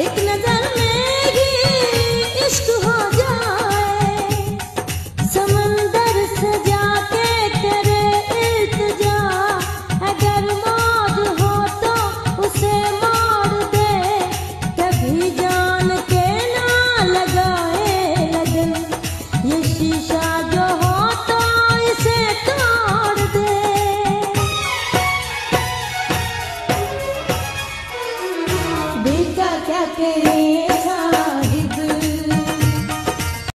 नज़र में ही इश्क हो जाए। अगर हो तो उसे मार दे। कभी जान के ना लगाए ये शीशा जो क्या कहें